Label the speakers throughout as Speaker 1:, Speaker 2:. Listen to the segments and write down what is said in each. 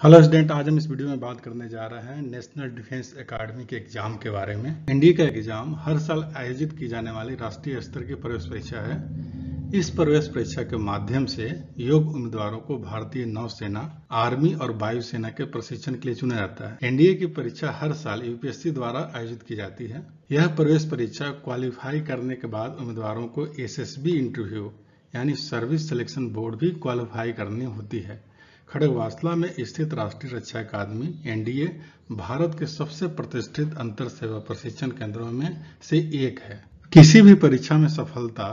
Speaker 1: Hello student, आज हम इस वीडियो में बात करने जा रहे हैं नेशनल डिफेंस एकेडमी के एग्ज़ाम के बारे में। एनडीए का एग्ज़ाम हर साल आयोजित की जाने वाली राष्ट्रीय स्तर की प्रवेश परीक्षा है। इस प्रवेश परीक्षा के माध्यम से योग्य उम्मीदवारों को भारतीय नौसेना, आर्मी और वायुसेना के प्रशिक्षण के लिए चुना जाता है। एनडीए की परीक्षा हर साल यूपीएससी द्वारा आयोजित की जाती है। यह प्रवेश परीक्षा क्वालिफाई करने के बाद उम्मीदवारों को एसएसबी इंटरव्यू, यानी सर्विस सिलेक्शन बोर्ड भी क्वालिफाई करनी होती है। खड़गवासला में स्थित राष्ट्रीय रक्षा अकादमी, एनडीए, भारत के सबसे प्रतिष्ठित अंतर सेवा प्रशिक्षण केंद्रों में से एक है। किसी भी परीक्षा में सफलता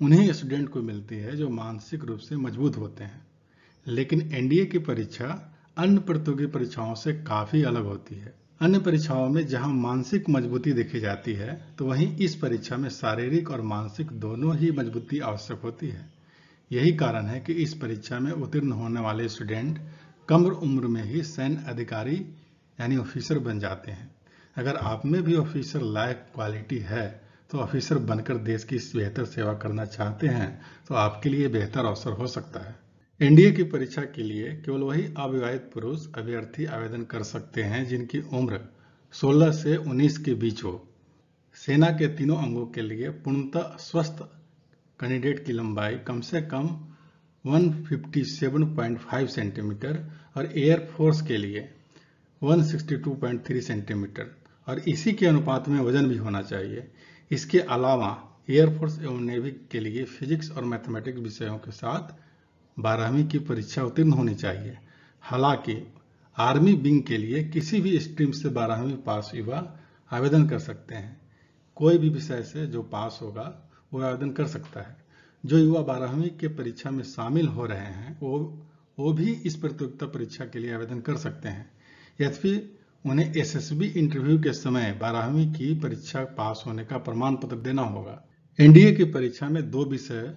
Speaker 1: उन्हीं स्टूडेंट को मिलती है जो मानसिक रूप से मज़बूत होते हैं। लेकिन एनडीए की परीक्षा अन्य प्रतियोगी परीक्षाओं से काफ़ी अलग होती है। अन्य परीक्षाओं में जहाँ मानसिक मजबूती देखी जाती है तो वहीं इस परीक्षा में शारीरिक और मानसिक दोनों ही मजबूती आवश्यक होती है। यही कारण है कि इस परीक्षा में उत्तीर्ण होने वाले स्टूडेंट कम उम्र में ही सैन्य अधिकारी, यानी ऑफिसर बन जाते हैं। अगर आप में भी ऑफिसर लायक क्वालिटी है तो ऑफिसर बनकर देश की बेहतर सेवा करना चाहते हैं तो आपके लिए बेहतर अवसर हो सकता है। एनडीए की परीक्षा के लिए केवल वही अविवाहित पुरुष अभ्यर्थी आवेदन कर सकते हैं जिनकी उम्र 16 से 19 के बीच हो। सेना के तीनों अंगों के लिए पूर्णतः स्वस्थ कैंडिडेट की लंबाई कम से कम 157.5 सेंटीमीटर और एयर फोर्स के लिए 162.3 सेंटीमीटर। और इसी के अनुपात में वज़न भी होना चाहिए। इसके अलावा एयरफोर्स एवं नेवी के लिए फिजिक्स और मैथमेटिक्स विषयों के साथ बारहवीं की परीक्षा उत्तीर्ण होनी चाहिए। हालाँकि आर्मी विंग के लिए किसी भी स्ट्रीम से बारहवीं पास युवा आवेदन कर सकते हैं। कोई भी विषय से जो पास होगा वो आवेदन कर सकता है। जो युवा बारहवीं के परीक्षा में शामिल हो रहे हैं, वो वो भी इस प्रतियोगिता परीक्षा के लिए आवेदन कर सकते हैं। यद्यपि उन्हें एसएसबी इंटरव्यू के समय बारहवीं की परीक्षा पास होने का प्रमाण पत्र देना होगा। एनडीए की परीक्षा में दो विषय,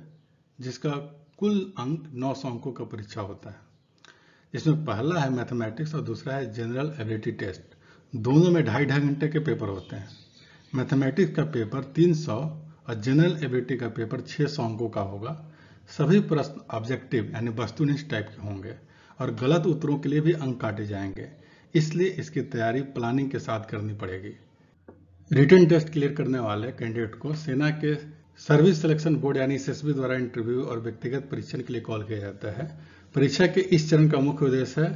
Speaker 1: जिसका कुल अंक 900 अंकों का परीक्षा होता है। इसमें पहला है मैथमेटिक्स और दूसरा है जनरल एबिलिटी टेस्ट। दोनों में ढाई ढाई घंटे के पेपर होते हैं। मैथमेटिक्स का पेपर 300 और जनरल एबिलिटी का पेपर 600 अंकों का होगा। सभी प्रश्न ऑब्जेक्टिव यानी वस्तुनिष्ठ टाइप के होंगे और गलत उत्तरों के लिए भी अंक काटे जाएँगे। इसलिए इसकी तैयारी प्लानिंग के साथ करनी पड़ेगी। रिटर्न टेस्ट क्लियर करने वाले कैंडिडेट को सेना के सर्विस सिलेक्शन बोर्ड यानी एसएसबी द्वारा इंटरव्यू और व्यक्तिगत परीक्षण के लिए कॉल किया जाता है। परीक्षा के इस चरण का मुख्य उद्देश्य है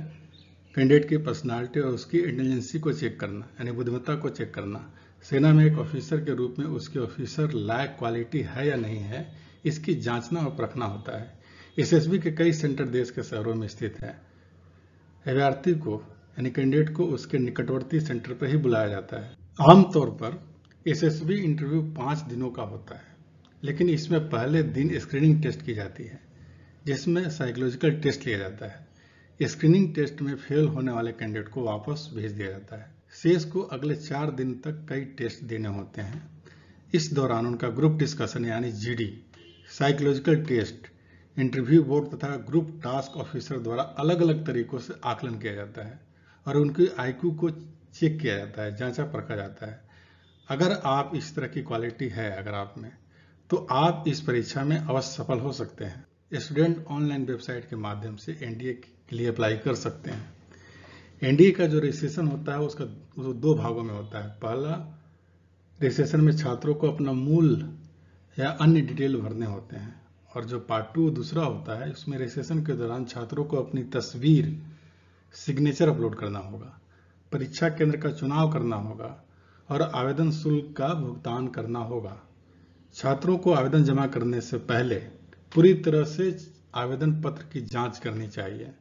Speaker 1: कैंडिडेट की पर्सनालिटी और उसकी इंटेलिजेंसी को चेक करना, यानी बुद्धिमत्ता को चेक करना। सेना में एक ऑफिसर के रूप में उसके ऑफिसर लायक क्वालिटी है या नहीं है, इसकी जांचना और परखना होता है। एसएसबी के कई सेंटर देश के शहरों में स्थित है। अभ्यर्थी को, यानी कैंडिडेट को उसके निकटवर्ती सेंटर पर ही बुलाया जाता है। आमतौर पर एसएसबी इंटरव्यू पाँच दिनों का होता है, लेकिन इसमें पहले दिन स्क्रीनिंग टेस्ट की जाती है, जिसमें साइकोलॉजिकल टेस्ट लिया जाता है। स्क्रीनिंग टेस्ट में फेल होने वाले कैंडिडेट को वापस भेज दिया जाता है। शेष को अगले चार दिन तक कई टेस्ट देने होते हैं। इस दौरान उनका ग्रुप डिस्कशन यानी GD, psychological test, interview board तथा ग्रुप टास्क ऑफिसर द्वारा अलग अलग तरीकों से आकलन किया जाता है और उनकी आईक्यू को चेक किया जाता है, जांचा परखा जाता है। अगर आप इस तरह की क्वालिटी है अगर आप में तो आप इस परीक्षा में अवश्य सफल हो सकते हैं। स्टूडेंट ऑनलाइन वेबसाइट के माध्यम से एनडीए के लिए अप्लाई कर सकते हैं। एनडीए का जो रजिस्ट्रेशन होता है, उसका दो भागों में होता है। पहला रजिस्ट्रेशन में छात्रों को अपना मूल या अन्य डिटेल भरने होते हैं। और जो पार्ट टू दूसरा होता है, उसमें रजिस्ट्रेशन के दौरान छात्रों को अपनी तस्वीर सिग्नेचर अपलोड करना होगा, परीक्षा केंद्र का चुनाव करना होगा, और आवेदन शुल्क का भुगतान करना होगा। छात्रों को आवेदन जमा करने से पहले पूरी तरह से आवेदन पत्र की जाँच करनी चाहिए,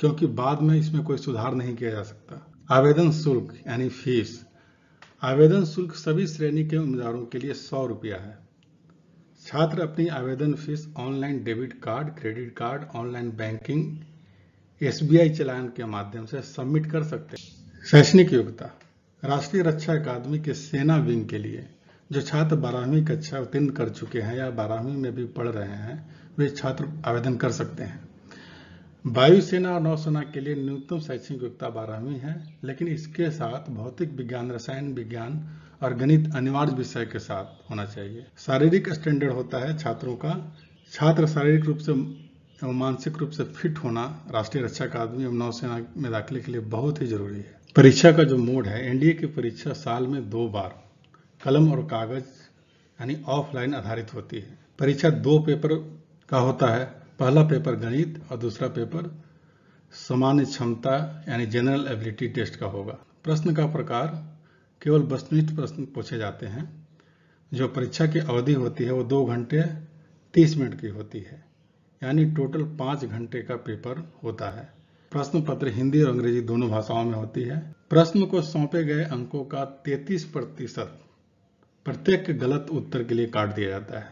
Speaker 1: क्योंकि बाद में इसमें कोई सुधार नहीं किया जा सकता। आवेदन शुल्क, यानी फ़ीस। आवेदन शुल्क सभी श्रेणी के उम्मीदवारों के लिए सौ रुपया है। छात्र अपनी आवेदन fees online debit card, credit card, online banking, SBI challan के माध्यम से सबमिट कर सकते हैं। शैक्षणिक योग्यता। राष्ट्रीय रक्षा अकादमी के सेना विंग के लिए। जो छात्र बारहवीं कक्षा उत्तीर्ण कर चुके हैं या बारहवीं में भी पढ़ रहे हैं, वे छात्र आवेदन कर सकते हैं। वायुसेना और नौसेना के लिए न्यूनतम शैक्षणिक योग्यता बारहवीं है, लेकिन इसके साथ भौतिक विज्ञान, रसायन विज्ञान और गणित अनिवार्य विषय के साथ होना चाहिए। शारीरिक स्टैंडर्ड होता है छात्रों का। छात्र शारीरिक रूप से एवं मानसिक रूप से फिट होना राष्ट्रीय रक्षा अकादमी एवं नौसेना में दाखिले के लिए बहुत ही ज़रूरी है। परीक्षा का जो मोड है, एनडीए की परीक्षा साल में दो बार। कलम और कागज़, यानी ऑफलाइन आधारित होती है। परीक्षा दो पेपर का होता है। पहला पेपर गणित और दूसरा पेपर सामान्य क्षमता, यानी जनरल एबिलिटी टेस्ट का होगा। प्रश्न का प्रकार, केवल वस्तुनिष्ठ प्रश्न पूछे जाते हैं। जो परीक्षा की अवधि होती है, वो दो घंटे, तीस मिनट की होती है। यानी टोटल पाँच घंटे का पेपर होता है। प्रश्न पत्र हिंदी और अंग्रेज़ी दोनों भाषाओं में होती है। प्रश्न को सौंपे गए अंकों का 33 प्रतिशत प्रत्येक गलत उत्तर के लिए काट दिया जाता है।